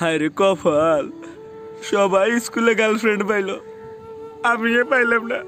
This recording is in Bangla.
হায় রে কপাল সবাই স্কুলে গার্লফ্রেন্ড পাইলো। আমি পাইলাম না।